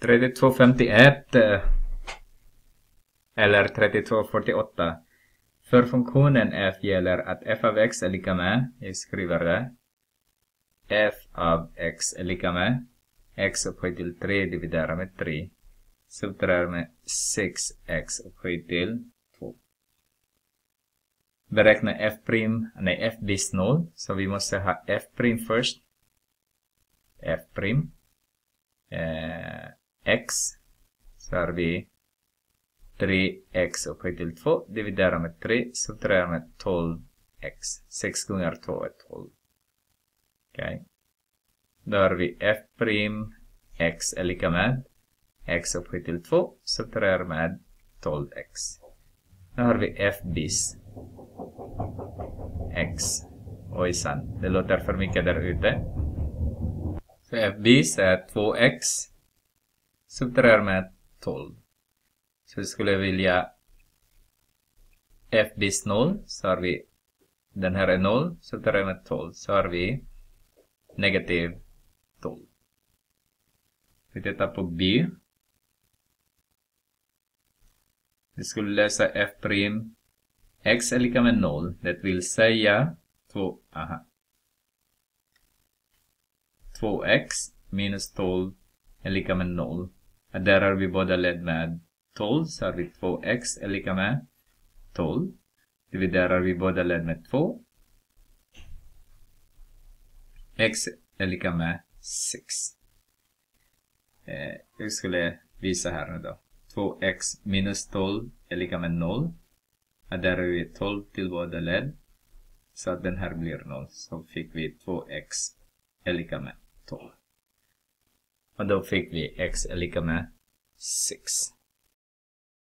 3251 eh, eller 3248. För funktionen f gäller att f av x är lika med, jag skriver det, f av x är lika med x upphöjt till 3 dividerat med 3. Subtraherar med 6x upphöjt till 2. Beräkna f prim, nej f bis 0. Så vi måste ha f prim först. f prim. Eh, x. Så har vi 3x upphöjt till 2 dividerat med 3 subtraherar med 12x. 6 gånger 2 är 12. Okej. Okay. Då har vi f prim x är lika med x upphöjt till 2 subtraherar med 12x. Nu har vi f bis x. Ojsan, det låter för mycket där ute. Så f bis är 2x subtraherar med 12. Så vi skulle vilja f bis 0 så har vi den här är 0 subtraherar med 12 så har vi negativ 12. Vi tittar på B. Vi skulle lösa f prim. x är lika med 0. Det vill säga 2, aha. 2x minus 12 är lika med 0. Där har vi båda led med 12, så har vi 2x är lika med 12. Dividerar vi båda led med 2. x är lika med 6. Eh, jag skulle visa här nu då. 2x minus 12 är lika med 0. Och där har vi 12 till båda led. Så att den här blir 0. Så fick vi 2x är lika med och då fick vi x är lika med 6.